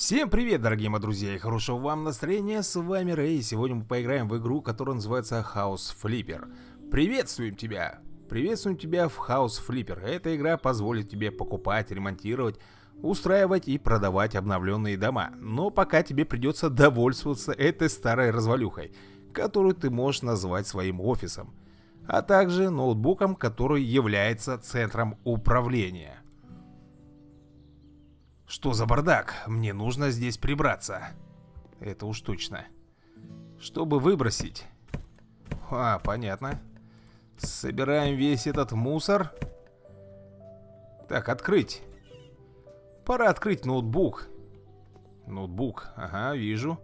Всем привет, дорогие мои друзья, и хорошего вам настроения, с вами Рэй, сегодня мы поиграем в игру, которая называется House Flipper. Приветствуем тебя! Приветствуем тебя в House Flipper. Эта игра позволит тебе покупать, ремонтировать, устраивать и продавать обновленные дома. Но пока тебе придется довольствоваться этой старой развалюхой, которую ты можешь назвать своим офисом, а также ноутбуком, который является центром управления. Что за бардак? Мне нужно здесь прибраться. Это уж точно. Чтобы выбросить. А, понятно. Собираем весь этот мусор. Так, открыть. Пора открыть ноутбук. Ноутбук, ага, вижу.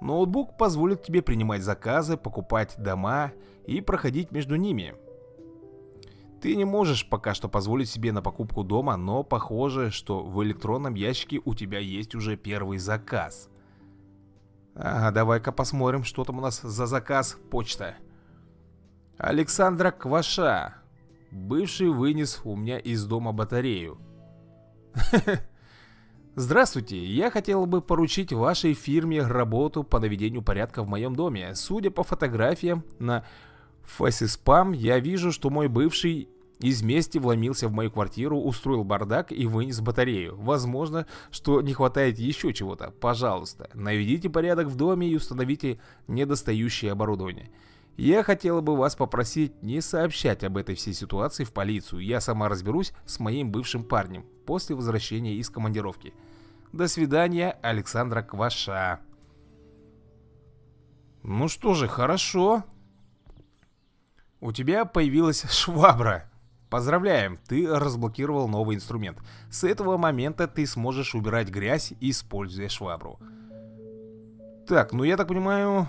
Ноутбук позволит тебе принимать заказы, покупать дома и проходить между ними. Ты не можешь пока что позволить себе на покупку дома, но похоже, что в электронном ящике у тебя есть уже первый заказ. Ага, давай-ка посмотрим, что там у нас за заказ. Почта. Александра Кваша. Бывший вынес у меня из дома батарею. Здравствуйте, я хотел бы поручить вашей фирме работу по наведению порядка в моем доме. Судя по фотографиям на Фэсиспам, я вижу, что мой бывший из мести вломился в мою квартиру, устроил бардак и вынес батарею. Возможно, что не хватает еще чего-то. Пожалуйста, наведите порядок в доме и установите недостающее оборудование. Я хотела бы вас попросить не сообщать об этой всей ситуации в полицию. Я сама разберусь с моим бывшим парнем после возвращения из командировки. До свидания, Александра Кваша. Ну что же, хорошо. У тебя появилась швабра. Поздравляем, ты разблокировал новый инструмент. С этого момента ты сможешь убирать грязь, используя швабру. Так, ну я так понимаю...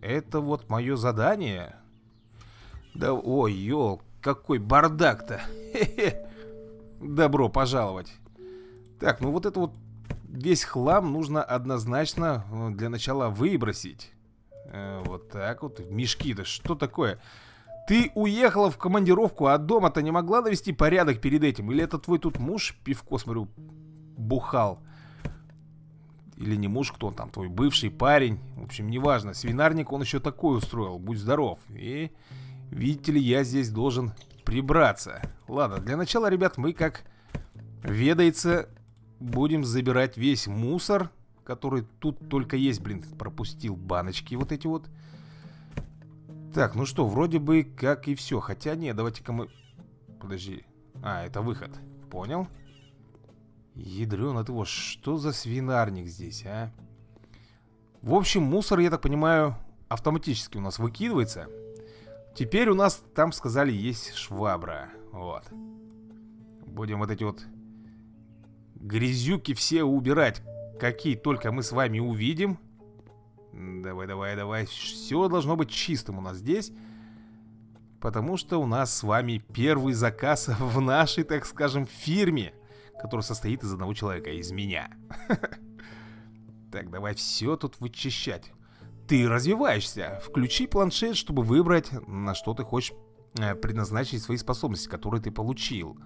Это вот мое задание? Да, ой, ел, какой бардак-то. Добро пожаловать. Так, ну вот это вот весь хлам нужно однозначно э, для начала выбросить. Э, вот так вот. Мешки-то, что такое? Ты уехала в командировку, а дома-то не могла навести порядок перед этим? Или это твой тут муж, пивко, смотрю, бухал? Или не муж, кто он там, твой бывший парень? В общем, неважно. Свинарник он еще такой устроил, будь здоров. И, видите ли, я здесь должен прибраться. Ладно, для начала, ребят, мы, как ведается, будем забирать весь мусор который тут только есть, блин, пропустил баночки вот эти вот. Так, ну что, вроде бы как и все. Хотя нет, давайте-ка мы... Подожди. А, это выход. Понял? Ядрен от его, что за свинарник здесь, а? В общем, мусор, я так понимаю, автоматически у нас выкидывается. Теперь у нас, там сказали, есть швабра. Вот. Будем вот эти вот грязюки все убирать какие только мы с вами увидим. Давай, давай, давай. Все должно быть чистым у нас здесь. Потому что у нас с вами первый заказ в нашей, так скажем, фирме. Который состоит из одного человека, из меня. Так, давай все тут вычищать. Ты развиваешься. Включи планшет, чтобы выбрать, на что ты хочешь э, предназначить свои способности, которые ты получил.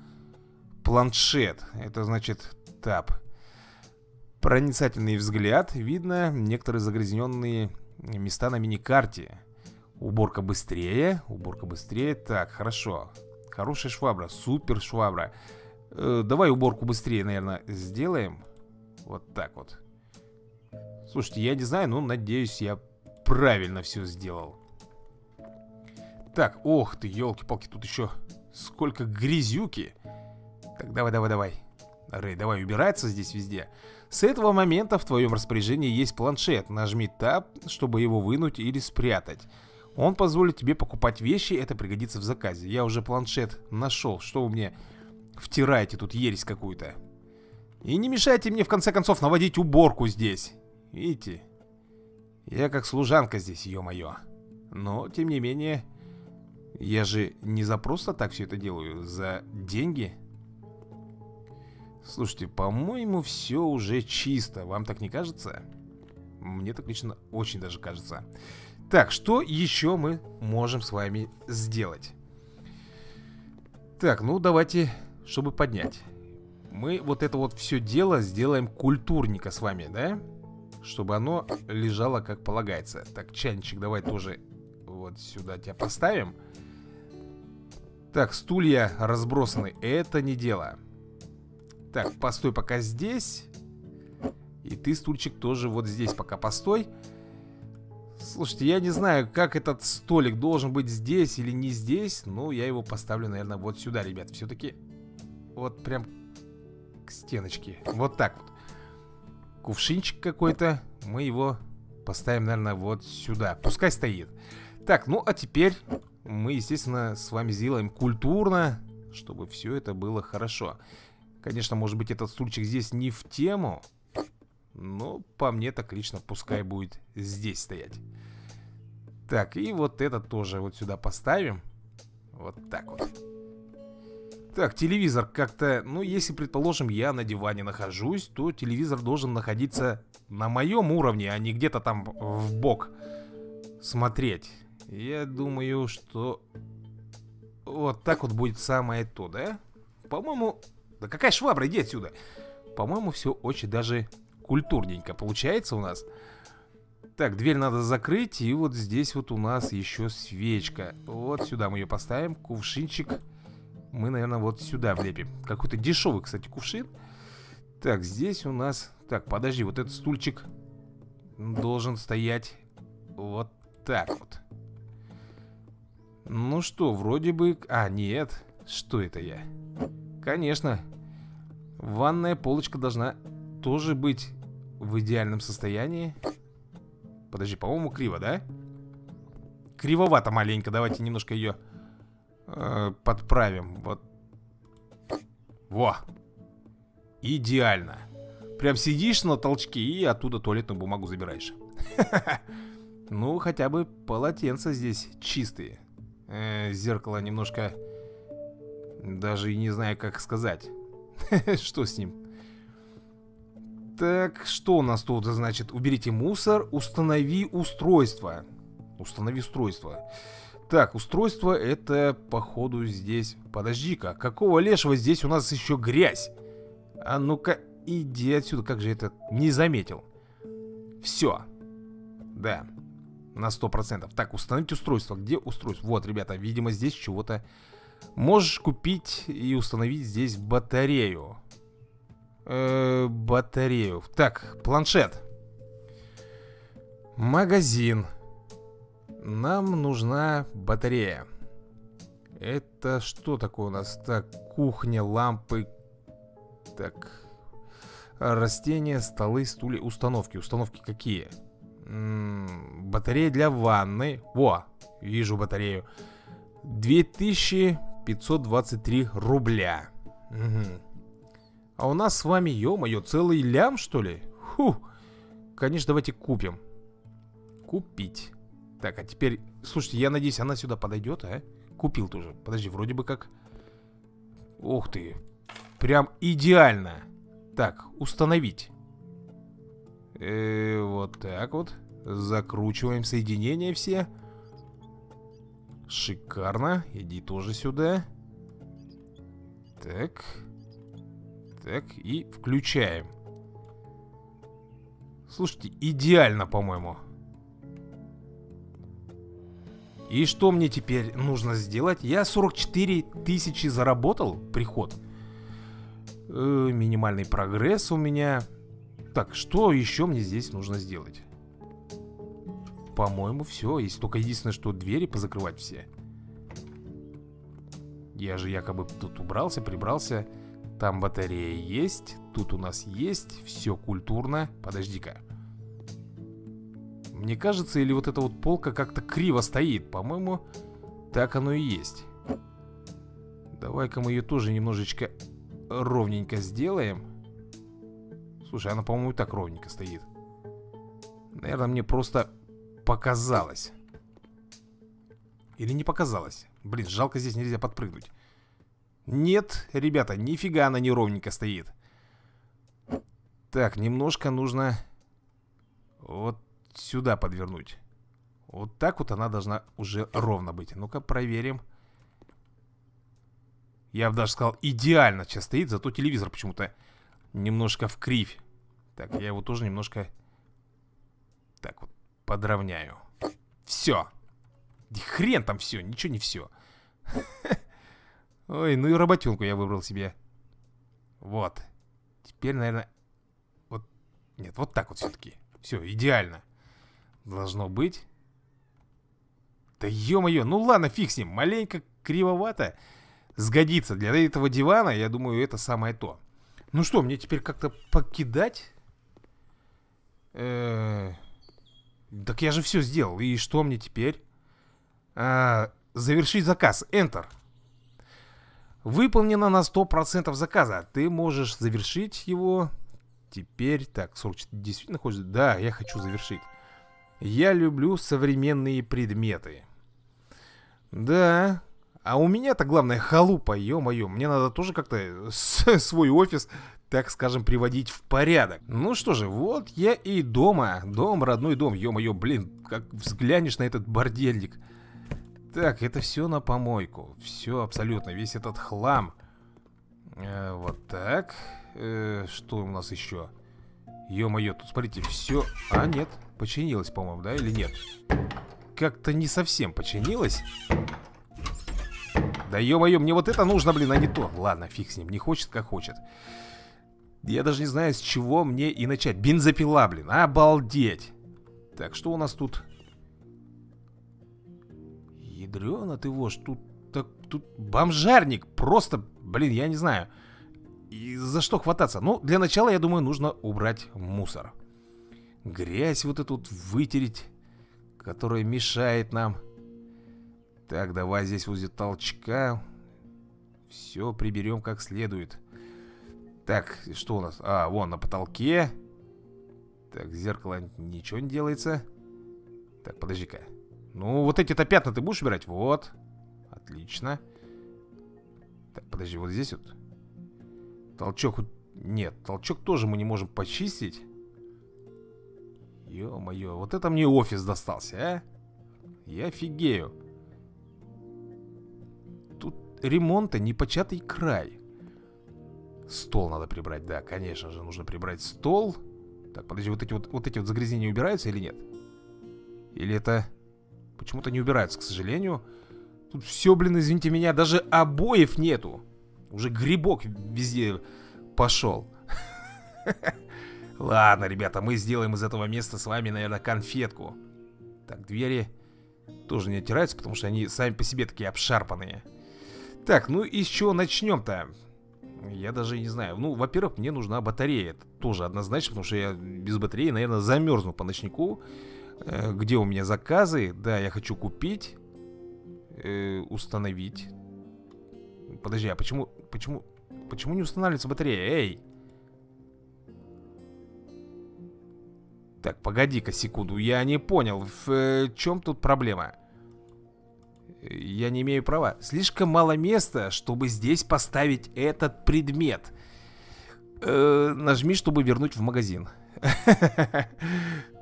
Планшет. Это значит тап. Проницательный взгляд. Видно некоторые загрязненные места на миникарте. Уборка быстрее. Уборка быстрее. Так, хорошо. Хорошая швабра. Супер швабра. Э, давай уборку быстрее, наверное, сделаем. Вот так вот. Слушайте, я не знаю, но надеюсь, я правильно все сделал. Так, ох ты, елки-палки, тут еще сколько грязюки. Так, давай, давай, давай. Рэй, давай убираться здесь везде. С этого момента в твоем распоряжении есть планшет. Нажми Tab, чтобы его вынуть или спрятать. Он позволит тебе покупать вещи, это пригодится в заказе. Я уже планшет нашел. Что вы мне втираете тут ересь какую-то? И не мешайте мне в конце концов наводить уборку здесь. Видите? Я как служанка здесь, ё-моё. Но, тем не менее, я же не за просто так все это делаю, за деньги. Слушайте, по-моему, все уже чисто. Вам так не кажется? Мне так лично очень даже кажется. Так, что еще мы можем с вами сделать? Так, ну давайте, чтобы поднять. Мы вот это вот все дело сделаем культурника с вами, да? Чтобы оно лежало как полагается Так, чайничек давай тоже вот сюда тебя поставим Так, стулья разбросаны Это не дело Так, постой пока здесь. И ты, стульчик, тоже вот здесь пока постой. Слушайте, я не знаю, как этот столик должен быть здесь или не здесь Но я его поставлю, наверное, вот сюда, ребят Все-таки вот прям к стеночке. Вот так вот. Кувшинчик какой-то Мы его поставим, наверное, вот сюда. Пускай стоит. Так, ну а теперь мы, естественно, с вами сделаем культурно Чтобы все это было хорошо Конечно, может быть, этот стульчик здесь не в тему но по мне так лично пускай будет здесь стоять. Так, и вот это тоже вот сюда поставим. Вот так вот. Так, телевизор как-то... Ну, если, предположим, я на диване нахожусь То телевизор должен находиться на моем уровне А не где-то там в бок смотреть. Я думаю, что... Вот так вот будет самое то, да? По-моему... Да какая швабра, иди отсюда По-моему, все очень даже культурненько получается у нас. Так, дверь надо закрыть, и вот здесь вот у нас еще свечка. Вот сюда мы ее поставим, кувшинчик мы, наверное, вот сюда влепим. Какой-то дешевый, кстати, кувшин. Так, здесь у нас... Так, подожди, вот этот стульчик должен стоять вот так вот. Ну что, вроде бы... А, нет. Что это я? Конечно. Ванная полочка должна тоже быть в идеальном состоянии. Подожди, по-моему, криво, да? Кривовато маленько. Давайте немножко ее э, подправим. Вот. Во! Идеально. Прям сидишь на толчке и оттуда туалетную бумагу забираешь. Ну, хотя бы полотенца здесь чистые. Э, зеркало немножко... Даже не знаю, как сказать. Что с ним? Так, что у нас тут, значит, уберите мусор, установи устройство. Установи устройство. Так, устройство это, походу, здесь... Подожди-ка, какого лешего здесь у нас еще грязь? А ну-ка, иди отсюда, как же это не заметил? Все. Да, на сто процентов. Так, установить устройство. Где устройство? Вот, ребята, видимо, здесь чего-то... Можешь купить и установить здесь батарею э, батарею. Так, планшет. Магазин. Нам нужна батарея. Это что такое у нас? Так, кухня, лампы. Так. Растения, столы, стулья, установки. Установки какие? М -м, батарея для ванны. Во, вижу батарею. 2523 рубля. Угу. А у нас с вами, ё-моё, целый лям, что ли? Фу. Конечно, давайте купим. Купить. Так, а теперь... Слушайте, я надеюсь, она сюда подойдет, а? Купил тоже. Подожди, вроде бы как... Ух ты. Прям идеально. Так, установить. Э -э, вот так вот. Закручиваем соединения все. Шикарно. Иди тоже сюда. Так. Так, и включаем. Слушайте, идеально, по-моему. И что мне теперь нужно сделать? Я 44 тысячи заработал, приход. Э, минимальный прогресс у меня. Так, что еще мне здесь нужно сделать? По-моему, все. Есть только единственное, что двери позакрывать все. Я же якобы тут убрался, прибрался. Там батарея есть, тут у нас есть, все культурно. Подожди-ка. Мне кажется, или вот эта вот полка как-то криво стоит. По-моему, так оно и есть. Давай-ка мы ее тоже немножечко ровненько сделаем. Слушай, она, по-моему, и так ровненько стоит. Наверное, мне просто показалось. Или не показалось. Блин, жалко здесь нельзя подпрыгнуть. Нет, ребята, нифига она не ровненько стоит. Так, немножко нужно вот сюда подвернуть. Вот так вот она должна уже ровно быть. Ну-ка, проверим. Я бы даже сказал, идеально сейчас стоит, зато телевизор почему-то немножко в кривь. Так, я его тоже немножко так вот подровняю. Все. Хрен там все, ничего не все. Ой, ну и работенку я выбрал себе. Вот. Теперь, наверное... Вот... Нет, вот так вот все-таки. Все, идеально. Должно быть. Да ё-моё, ну ладно, фиг с ним. Маленько кривовато. Сгодится. Для этого дивана, я думаю, это самое то. Ну что, мне теперь как-то покидать? Э так я же все сделал. И что мне теперь? А, завершить заказ. Enter. Выполнено на 100% заказа. Ты можешь завершить его. Теперь, так, 44 действительно хочешь? Да, я хочу завершить. Я люблю современные предметы. Да, а у меня-то главное халупа, ё-моё. Мне надо тоже как-то свой офис, так скажем, приводить в порядок. Ну что же, вот я и дома. Дом, родной дом, ё-моё, блин, как взглянешь на этот бордельник. Так, это все на помойку. Все абсолютно, весь этот хлам. Э, вот так. Э, что у нас еще? Ё-моё, тут смотрите, все... А, нет, починилось, по-моему, да, или нет? Как-то не совсем починилось. Да ё-моё, мне вот это нужно, блин, а не то. Ладно, фиг с ним, не хочет, как хочет. Я даже не знаю, с чего мне и начать. Бензопила, блин, обалдеть. Так, что у нас тут? Ядрёна ты вож, тут, так, тут бомжарник, просто, блин, я не знаю. И за что хвататься? Ну, для начала, я думаю, нужно убрать мусор. Грязь вот эту вот вытереть, которая мешает нам. Так, давай здесь возле толчка. Все приберем как следует. Так, что у нас? А, вон, на потолке. Так, зеркало ничего не делается. Так, подожди-ка. Ну, вот эти-то пятна ты будешь убирать? Вот. Отлично. Так, подожди, вот здесь вот. Толчок... Нет, толчок тоже мы не можем почистить. Ё-моё, вот это мне офис достался, а? Я офигею. Тут ремонта непочатый край. Стол надо прибрать, да, конечно же, нужно прибрать стол. Так, подожди, вот эти вот, вот эти вот загрязнения убираются или нет? Или это Почему-то не убираются, к сожалению. Тут все, блин, извините меня, даже обоев нету. Уже грибок везде пошел. Ладно, ребята, мы сделаем из этого места с вами, наверное, конфетку. Так, двери тоже не оттираются, потому что они сами по себе такие обшарпанные. Так, ну и с чего начнем-то? Я даже не знаю. Ну, во-первых, мне нужна батарея. Это тоже однозначно, потому что я без батареи, наверное, замерзну по ночнику. Э, где у меня заказы? Да, я хочу купить, э, установить. Подожди, а почему, почему, почему не устанавливается батарея? Эй! Так, погоди-ка секунду, я не понял, в э, чем тут проблема? Я не имею права. Слишком мало места, чтобы здесь поставить этот предмет. Э, нажми, чтобы вернуть в магазин.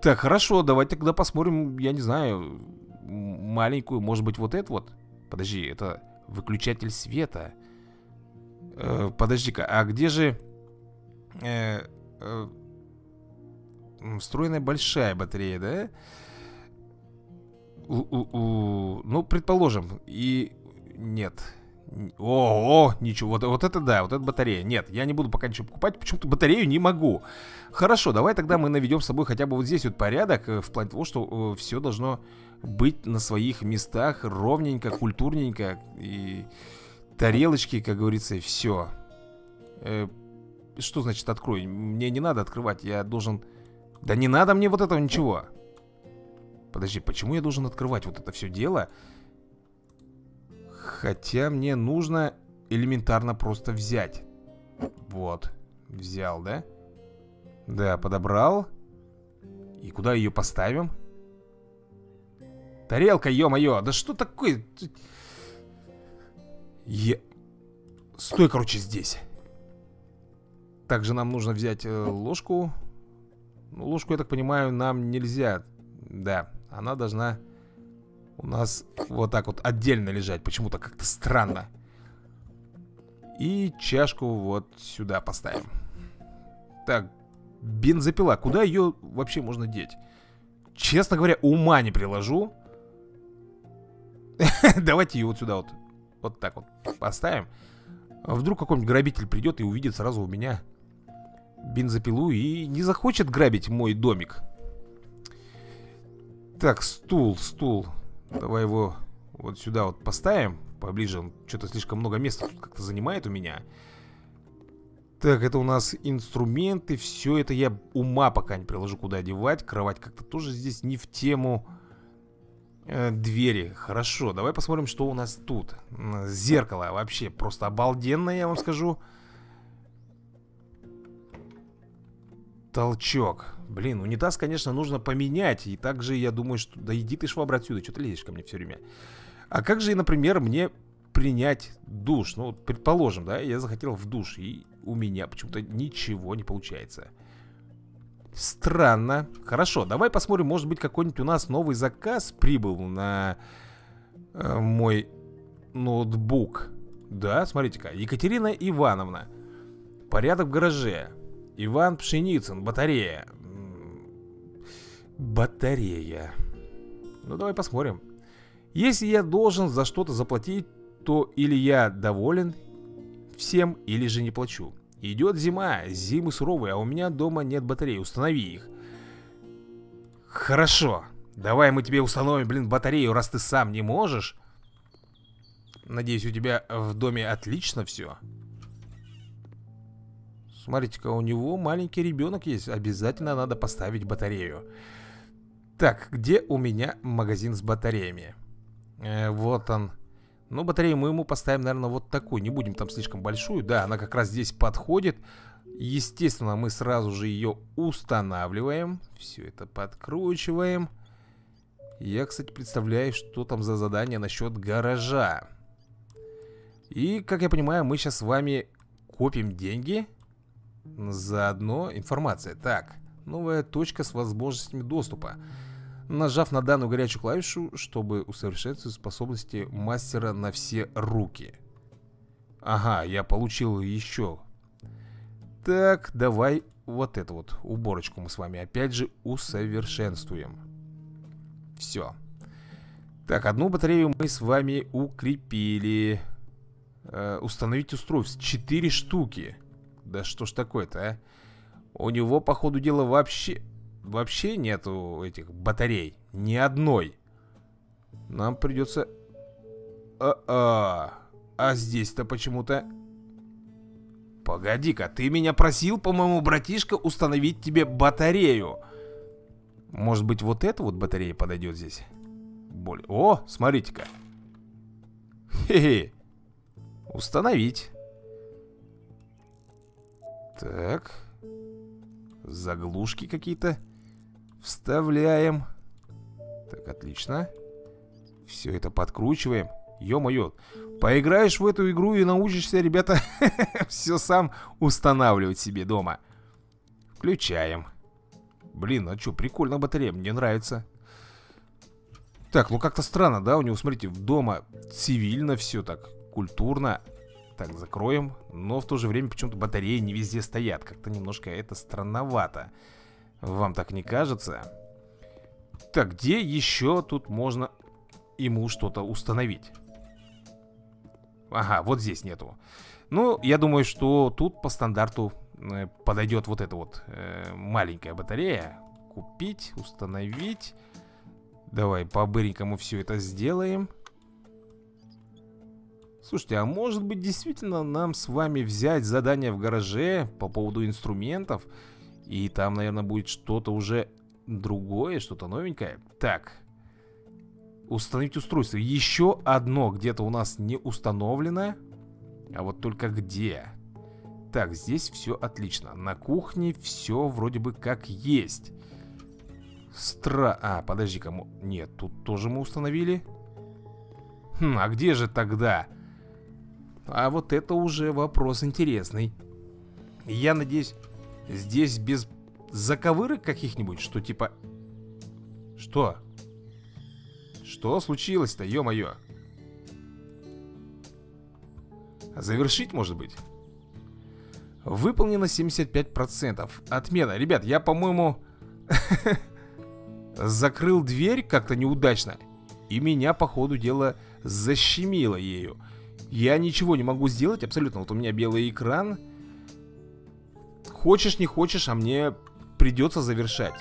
Так, хорошо, давайте тогда посмотрим, я не знаю, маленькую, может быть, вот это вот. Подожди, это выключатель света. Э, Подожди-ка, а где же... Э, э, встроенная большая батарея, да? У -у -у. Ну, предположим, и... Нет, о, о, ничего, вот, вот это да, вот это батарея. Нет, я не буду пока ничего покупать, почему-то батарею не могу. Хорошо, давай тогда мы наведем с собой хотя бы вот здесь вот порядок э, В плане того, что э, все должно быть на своих местах Ровненько, культурненько И тарелочки, как говорится, все э, Что значит открой? Мне не надо открывать, я должен... Да не надо мне вот этого ничего Подожди, почему я должен открывать вот это все дело? Хотя мне нужно элементарно просто взять. Вот. Взял, да? Да, подобрал. И куда ее поставим? Тарелка, ё-моё! Да что такое? Е... Стой, короче, здесь. Также нам нужно взять э, ложку. Ну, ложку, я так понимаю, нам нельзя. Да, она должна у нас вот так вот отдельно лежать. Почему-то как-то странно. И чашку вот сюда поставим. Так, бензопила. Куда ее вообще можно деть? Честно говоря, ума не приложу. Давайте ее вот сюда вот. Вот так вот поставим. Вдруг какой-нибудь грабитель придет и увидит сразу у меня бензопилу и не захочет грабить мой домик. Так, стул, стул. Давай его вот сюда вот поставим поближе. Он что-то слишком много места тут как-то занимает у меня. Так, это у нас инструменты. Все это я ума пока не приложу, куда одевать. Кровать как-то тоже здесь не в тему. Э, двери. Хорошо, давай посмотрим, что у нас тут. Зеркало вообще просто обалденное, я вам скажу. Толчок. Блин, унитаз, конечно, нужно поменять. И также я думаю, что... Да иди ты, швабра, отсюда. Что ты лезешь ко мне все время? А как же, например, мне принять душ? Ну, предположим, да, я захотел в душ. И у меня почему-то ничего не получается. Странно. Хорошо, давай посмотрим, может быть, какой-нибудь у нас новый заказ прибыл на э, мой ноутбук. Да, смотрите-ка. Екатерина Ивановна. Порядок в гараже. Иван Пшеницын, батарея. Батарея. Ну, давай посмотрим. Если я должен за что-то заплатить, то или я доволен всем, или же не плачу. Идет зима, зимы суровые, а у меня дома нет батарей, установи их. Хорошо, давай мы тебе установим, блин, батарею, раз ты сам не можешь. Надеюсь, у тебя в доме отлично все. Смотрите-ка, у него маленький ребенок есть, обязательно надо поставить батарею. Так, где у меня магазин с батареями? Э, вот он. Но батарею мы ему поставим, наверное, вот такую. Не будем там слишком большую. Да, она как раз здесь подходит. Естественно, мы сразу же ее устанавливаем. Все это подкручиваем. Я, кстати, представляю, что там за задание насчет гаража. И, как я понимаю, мы сейчас с вами копим деньги. Заодно информация. Так, новая точка с возможностями доступа нажав на данную горячую клавишу, чтобы усовершенствовать способности мастера на все руки. Ага, я получил еще. Так, давай вот эту вот уборочку мы с вами опять же усовершенствуем. Все. Так, одну батарею мы с вами укрепили. Э, установить устройство. Четыре штуки. Да что ж такое-то, а? У него, по ходу дела, вообще вообще нету этих батарей. Ни одной. Нам придется... А-а. А здесь-то почему-то... Погоди-ка, ты меня просил, по-моему, братишка, установить тебе батарею. Может быть, вот эта вот батарея подойдет здесь? Более... О, смотрите-ка. Хе-хе. Установить. Так. Заглушки какие-то. Вставляем. Так, отлично. Все это подкручиваем. Ё-моё. Поиграешь в эту игру и научишься, ребята, все сам устанавливать себе дома. Включаем. Блин, а что, прикольно батарея, мне нравится. Так, ну как-то странно, да? У него, смотрите, в дома цивильно все так, культурно. Так, закроем. Но в то же время почему-то батареи не везде стоят. Как-то немножко это странновато. Вам так не кажется? Так, где еще тут можно ему что-то установить? Ага, вот здесь нету. Ну, я думаю, что тут по стандарту э, подойдет вот эта вот э, маленькая батарея. Купить, установить. Давай по-быренькому все это сделаем. Слушайте, а может быть действительно нам с вами взять задание в гараже по поводу инструментов? И там, наверное, будет что-то уже другое, что-то новенькое. Так. Установить устройство. Еще одно где-то у нас не установлено. А вот только где? Так, здесь все отлично. На кухне все вроде бы как есть. Стра... А, подожди, кому... Нет, тут тоже мы установили. Хм, а где же тогда? А вот это уже вопрос интересный. Я надеюсь, Здесь без заковырок каких-нибудь, что типа... Что? Что случилось-то, ё-моё? Завершить, может быть? Выполнено 75%. Отмена. Ребят, я, по-моему, закрыл дверь как-то неудачно. И меня, по ходу дела, защемило ею. Я ничего не могу сделать абсолютно. Вот у меня белый экран. Хочешь, не хочешь, а мне придется завершать.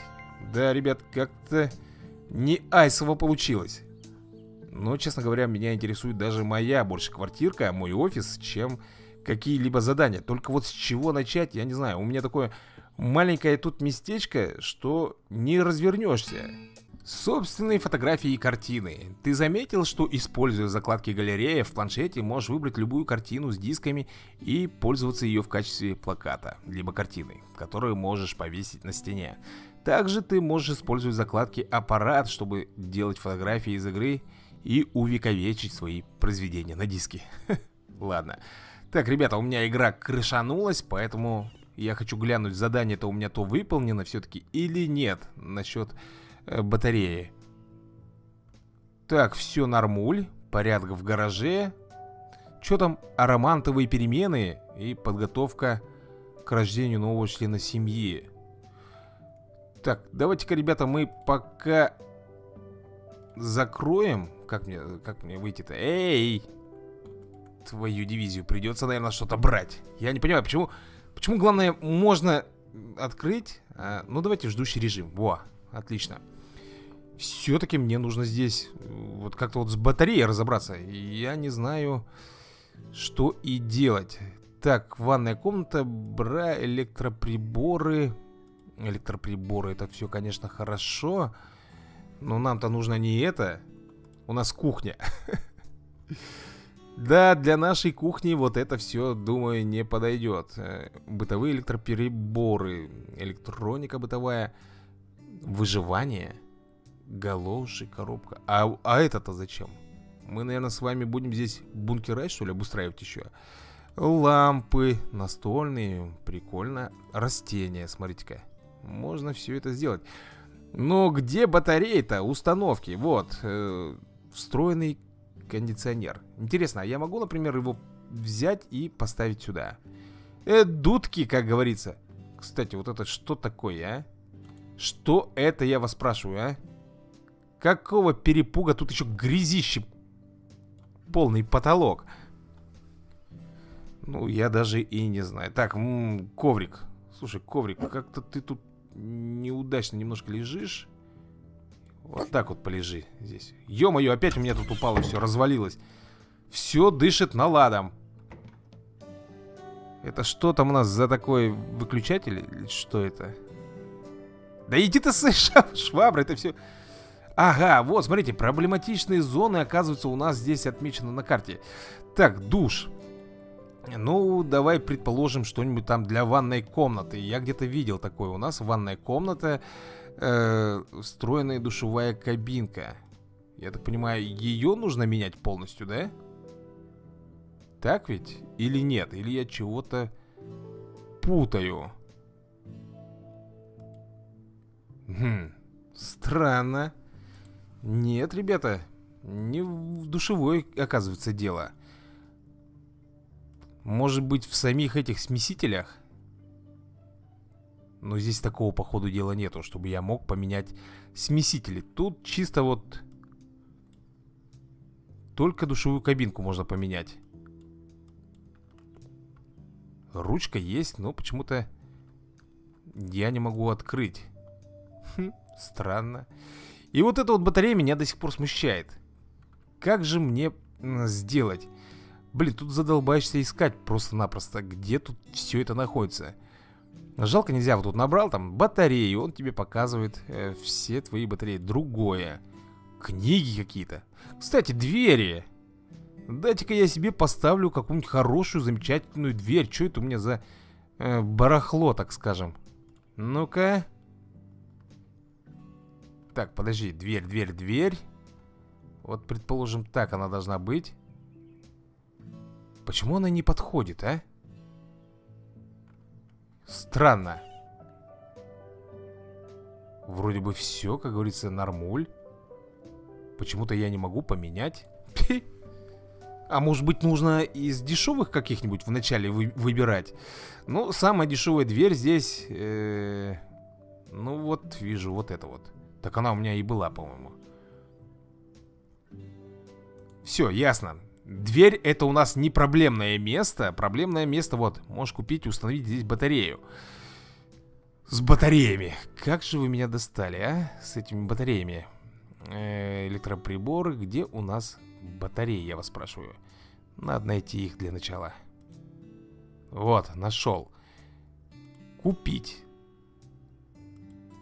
Да, ребят, как-то не айсово получилось. Но, честно говоря, меня интересует даже моя больше квартирка, мой офис, чем какие-либо задания. Только вот с чего начать, я не знаю. У меня такое маленькое тут местечко, что не развернешься. Собственные фотографии и картины. Ты заметил, что используя закладки галерея в планшете, можешь выбрать любую картину с дисками и пользоваться ее в качестве плаката, либо картины, которую можешь повесить на стене. Также ты можешь использовать закладки аппарат, чтобы делать фотографии из игры и увековечить свои произведения на диске. Ладно. Так, ребята, у меня игра крышанулась, поэтому я хочу глянуть, задание-то у меня то выполнено все-таки или нет насчет батареи. Так, все нормуль, порядок в гараже. Что там? Аромантовые перемены и подготовка к рождению нового члена семьи. Так, давайте-ка, ребята, мы пока закроем. Как мне, как мне выйти-то? Эй! Твою дивизию. Придется, наверное, что-то брать. Я не понимаю, почему... Почему, главное, можно открыть? А, ну, давайте ждущий режим. Во, отлично. Все-таки мне нужно здесь вот как-то вот с батареей разобраться. Я не знаю, что и делать. Так, ванная комната, бра, электроприборы. Электроприборы, это все, конечно, хорошо. Но нам-то нужно не это. У нас кухня. Да, для нашей кухни вот это все, думаю, не подойдет. Э, бытовые электропереборы, электроника бытовая, выживание, галоши, коробка. А, а это-то зачем? Мы, наверное, с вами будем здесь бункеры, что ли, обустраивать еще. Лампы настольные, прикольно. Растения, смотрите-ка. Можно все это сделать. Но где батареи-то, установки? Вот, э, встроенный кондиционер. Интересно, а я могу, например, его взять и поставить сюда? Э, дудки, как говорится. Кстати, вот это что такое, а? Что это, я вас спрашиваю, а? Какого перепуга? Тут еще грязище. Полный потолок. Ну, я даже и не знаю. Так, м -м, коврик. Слушай, коврик, как-то ты тут неудачно немножко лежишь. Вот так вот полежи здесь. Ё-моё, опять у меня тут упало все, развалилось. Все дышит наладом. Это что там у нас за такой выключатель? Что это? Да иди ты с шваброй, это все... Ага, вот, смотрите, проблематичные зоны, оказывается, у нас здесь отмечены на карте. Так, душ. Ну, давай предположим что-нибудь там для ванной комнаты. Я где-то видел такое. У нас ванная комната, э, встроенная душевая кабинка. Я так понимаю, ее нужно менять полностью, да? Так ведь? Или нет? Или я чего-то путаю? Хм, странно. Нет, ребята, не в душевой, оказывается, дело. Может быть, в самих этих смесителях? Но здесь такого, по ходу дела, нету, чтобы я мог поменять смесители. Тут чисто вот... Только душевую кабинку можно поменять. Ручка есть, но почему-то я не могу открыть. Хм, странно. И вот эта вот батарея меня до сих пор смущает. Как же мне сделать? Блин, тут задолбаешься искать просто-напросто, где тут все это находится. Жалко нельзя, вот тут набрал там батареи, он тебе показывает э, все твои батареи. Другое. Книги какие-то. Кстати, двери. Дайте-ка я себе поставлю какую-нибудь хорошую, замечательную дверь. Что это у меня за э, барахло, так скажем? Ну-ка. Так, подожди. Дверь, дверь, дверь. Вот, предположим, так она должна быть. Почему она не подходит, а? Странно. Вроде бы все, как говорится, нормуль. Почему-то я не могу поменять. А может быть нужно из дешевых каких-нибудь вначале вы выбирать? Ну, самая дешевая дверь здесь... Э ну вот, вижу, вот это вот. Так она у меня и была, по-моему. Все, ясно. Дверь это у нас не проблемное место. Проблемное место, вот, можешь купить установить здесь батарею. С батареями. Как же вы меня достали, а? С этими батареями. -э, электроприборы. Где у нас батареи, я вас спрашиваю? Надо найти их для начала. Вот, нашел. Купить.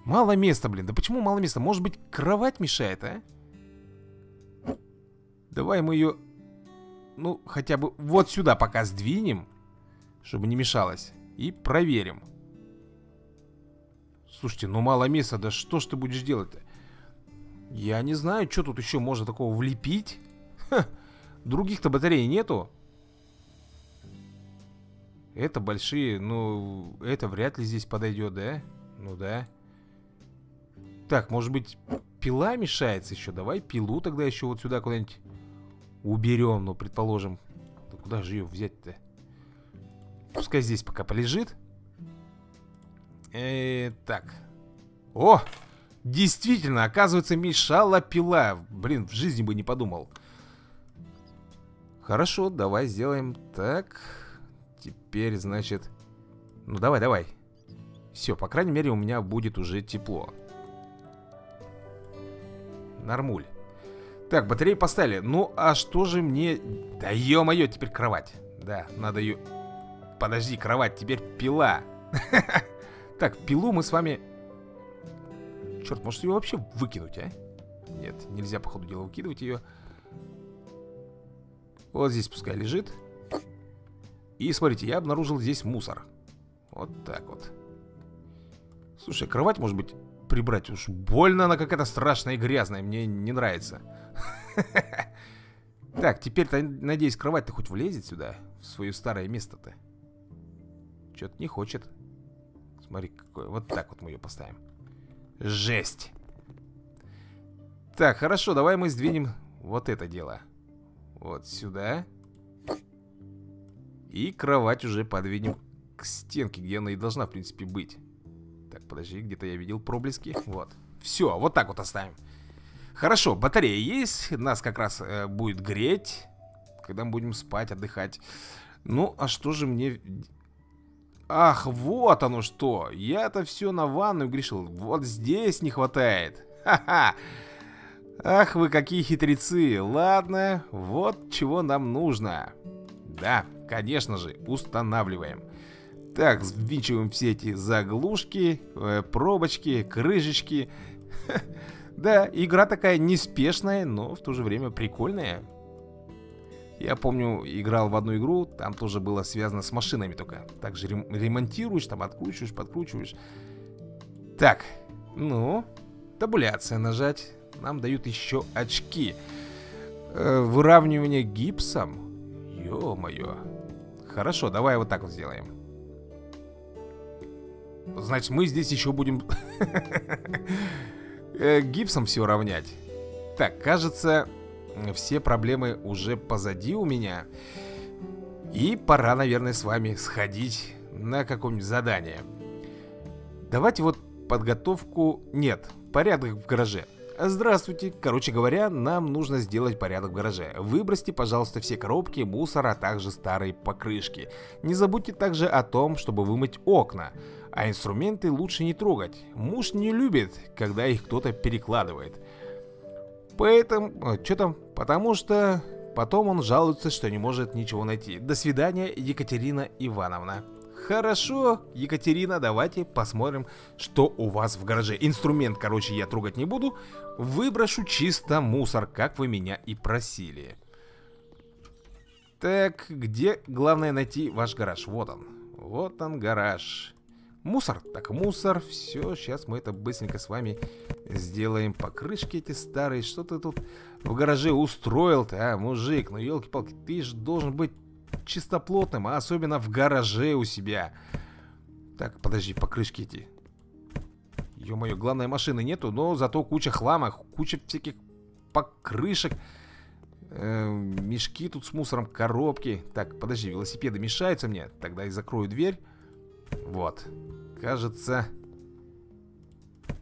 Мало места, блин. Да почему мало места? Может быть, кровать мешает, а? Давай мы ее, ну, хотя бы вот сюда пока сдвинем, чтобы не мешалось. И проверим. Слушайте, ну мало места, да что ж ты будешь делать-то? Я не знаю, что тут еще можно такого влепить. Других-то батарей нету. Это большие, ну, это вряд ли здесь подойдет, да? Ну да. Так, может быть, пила мешается еще? Давай пилу тогда еще вот сюда куда-нибудь уберем, ну, предположим. Да куда же ее взять-то? Пускай здесь пока полежит. Э, так. О! Действительно, оказывается, мешала пила. Блин, в жизни бы не подумал. Хорошо, давай сделаем так. Теперь, значит... Ну, давай, давай. Все, по крайней мере, у меня будет уже тепло. Нормуль. Так, батареи поставили. Ну, а что же мне... Да ё-моё, теперь кровать. Да, надо ее... Подожди, кровать, теперь пила. Так, пилу мы с вами... Черт, может ее вообще выкинуть, а? Нет, нельзя, по ходу дела, выкидывать ее. Вот здесь пускай лежит. И смотрите, я обнаружил здесь мусор. Вот так вот. Слушай, кровать, может быть, прибрать? Уж больно она какая-то страшная и грязная. Мне не нравится. Так, теперь-то, надеюсь, кровать-то хоть влезет сюда. В свое старое место-то. Что-то не хочет. Смотри, какое. Вот так вот мы ее поставим. Жесть. Так, хорошо, давай мы сдвинем вот это дело. Вот сюда. И кровать уже подвинем к стенке, где она и должна, в принципе, быть. Так, подожди, где-то я видел проблески. Вот. Все, вот так вот оставим. Хорошо, батарея есть. Нас как раз э, будет греть. Когда мы будем спать, отдыхать. Ну, а что же мне Ах, вот оно что. Я-то все на ванную грешил. Вот здесь не хватает. Ха-ха. Ах вы какие хитрецы. Ладно, вот чего нам нужно. Да, конечно же, устанавливаем. Так, ввинчиваем все эти заглушки, э, пробочки, крышечки. Да, игра такая неспешная, но в то же время прикольная. Я помню, играл в одну игру, там тоже было связано с машинами только. Также ремонтируешь, там откручиваешь, подкручиваешь. Так, ну, табуляция нажать. Нам дают еще очки. Э, выравнивание гипсом. Ё-моё. Хорошо, давай вот так вот сделаем. Значит, мы здесь еще будем э, гипсом все равнять. Так, кажется, все проблемы уже позади у меня. И пора, наверное, с вами сходить на какое-нибудь задание. Давайте вот подготовку... Нет, порядок в гараже. Здравствуйте. Короче говоря, нам нужно сделать порядок в гараже. Выбросьте, пожалуйста, все коробки, мусор, а также старые покрышки. Не забудьте также о том, чтобы вымыть окна. А инструменты лучше не трогать. Муж не любит, когда их кто-то перекладывает. Поэтому... Что там? Потому что... Потом он жалуется, что не может ничего найти. До свидания, Екатерина Ивановна. Хорошо, Екатерина, давайте посмотрим, что у вас в гараже. Инструмент, короче, я трогать не буду. Выброшу чисто мусор, как вы меня и просили. Так, где главное найти ваш гараж? Вот он. Вот он гараж. Мусор, так мусор, все, сейчас мы это быстренько с вами сделаем. Покрышки эти старые, что ты тут в гараже устроил-то, а, мужик? Ну, елки-палки, ты же должен быть чистоплотным, а особенно в гараже у себя. Так, подожди, покрышки эти. Ё-моё, главной машины нету, но зато куча хлама, куча всяких покрышек. э, Мешки тут с мусором, коробки Так, подожди, велосипеды мешаются мне Тогда и закрою дверь Вот. Кажется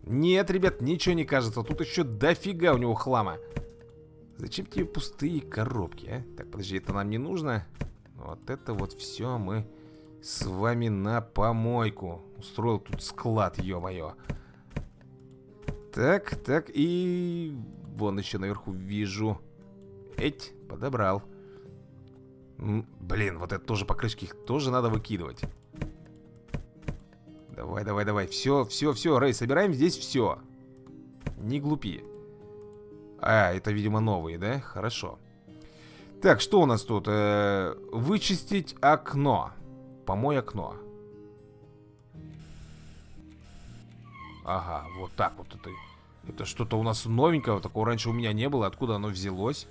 Нет, ребят, ничего не кажется. Тут еще дофига у него хлама. Зачем тебе пустые коробки, а? Так, подожди, это нам не нужно. Вот это вот все мы с вами на помойку. Устроил тут склад, ё-моё. Так, так, и... Вон еще наверху вижу. Эть, подобрал. Блин, вот это тоже покрышки Их тоже надо выкидывать Давай, давай, давай. Все, все, все, Рэй, собираем здесь все Не глупи. А, это, видимо, новые, да? Хорошо. Так, что у нас тут? Э -э вычистить окно. Помой окно. Ага, вот так вот это. Это что-то у нас новенького. Такого раньше у меня не было. Откуда оно взялось?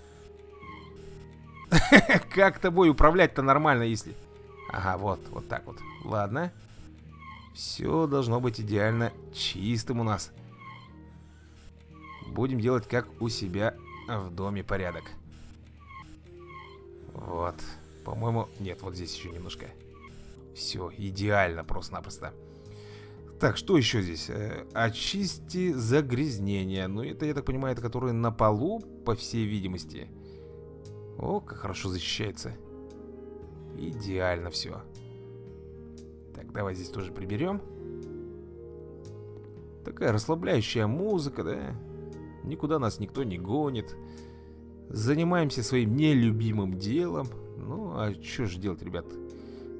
Как тобой управлять-то нормально, если... Ага, вот, вот так вот. Ладно Все должно быть идеально чистым у нас Будем делать как у себя в доме порядок Вот По-моему, нет, вот здесь еще немножко Все, идеально просто-напросто так, что еще здесь? Э, очисти загрязнения. Ну, это, я так понимаю, это которые на полу, по всей видимости. О, как хорошо защищается. Идеально все. Так, давай здесь тоже приберем. Такая расслабляющая музыка, да? Никуда нас никто не гонит. Занимаемся своим нелюбимым делом. Ну, а что же делать, ребят?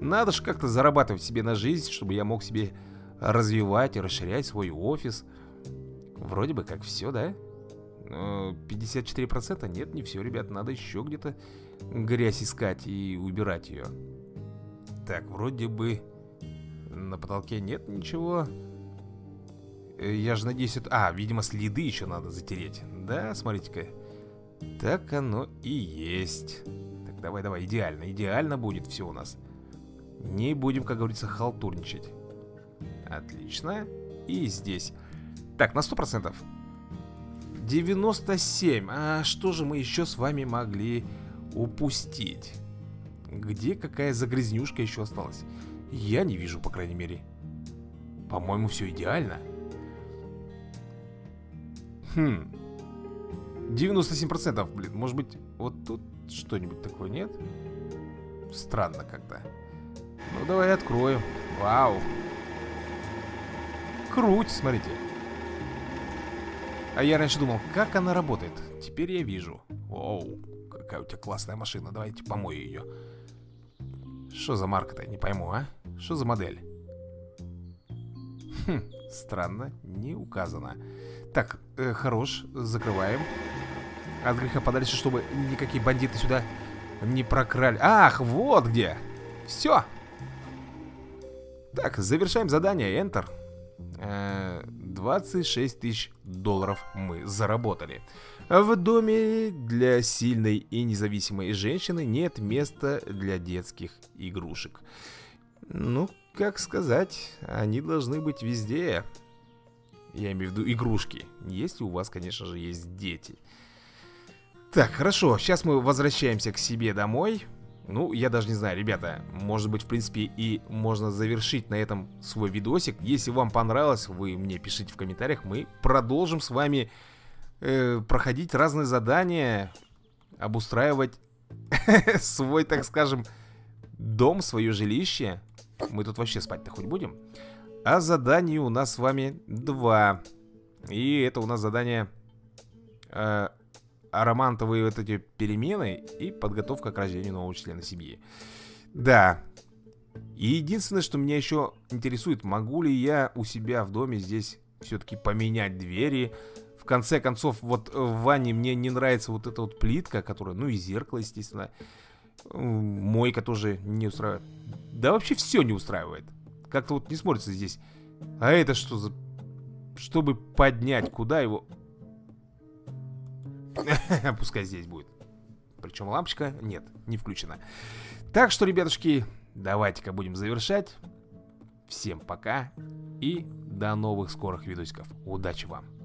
Надо же как-то зарабатывать себе на жизнь, чтобы я мог себе развивать и расширять свой офис. Вроде бы как все, да? 54% нет, не все, ребят, надо еще где-то грязь искать и убирать ее. Так, вроде бы на потолке нет ничего. Э, я же надеюсь, это... А, видимо, следы еще надо затереть. Да, смотрите-ка. Так оно и есть. Так, давай, давай, идеально, идеально будет все у нас. Не будем, как говорится, халтурничать. Отлично. И здесь. Так, на 100%. 97. А что же мы еще с вами могли упустить? Где какая загрязнюшка еще осталась? Я не вижу, по крайней мере. По-моему, все идеально. Хм. 97%, блин. Может быть, вот тут что-нибудь такое, нет? Странно как-то. Ну, давай откроем. Вау. Круть, смотрите. А я раньше думал, как она работает. Теперь я вижу. Оу, какая у тебя классная машина. Давайте помою ее. Что за марка-то? Не пойму, а? Что за модель? Хм, странно, не указано. Так, э, хорош, закрываем. От греха подальше, чтобы никакие бандиты сюда не прокрали. Ах, вот где! Все! Так, завершаем задание. Enter. 26 тысяч долларов мы заработали. В доме для сильной и независимой женщины нет места для детских игрушек. Ну, как сказать, они должны быть везде. Я имею в виду игрушки. Если у вас, конечно же, есть дети. Так, хорошо, сейчас мы возвращаемся к себе домой. Ну, я даже не знаю, ребята, может быть, в принципе, и можно завершить на этом свой видосик. Если вам понравилось, вы мне пишите в комментариях, мы продолжим с вами э, проходить разные задания, обустраивать свой, так скажем, дом, свое жилище. Мы тут вообще спать-то хоть будем? А заданий у нас с вами два. И это у нас задание... Э, романтовые вот эти перемены и подготовка к рождению нового члена семьи. Да. И единственное, что меня еще интересует, могу ли я у себя в доме здесь все-таки поменять двери. В конце концов, вот в ванне мне не нравится вот эта вот плитка, которая, ну и зеркало, естественно. Мойка тоже не устраивает. Да вообще все не устраивает. Как-то вот не смотрится здесь. А это что за... Чтобы поднять, куда его... Пускай здесь будет. Причем лампочка, нет, не включена. Так что, ребятушки, давайте-ка будем завершать. Всем пока и до новых скорых видосиков. Удачи вам!